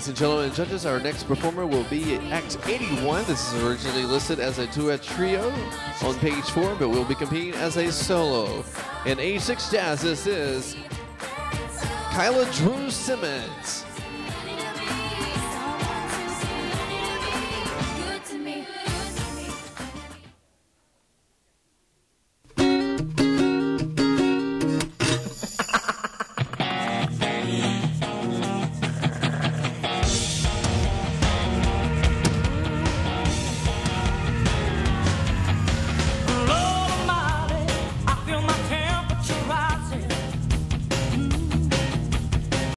Ladies and gentlemen, and judges, our next performer will be Act 81. This is originally listed as a duet trio on page four, but will be competing as a solo. In A6 Jazz, this is Kyla Drew Simmons. what you are.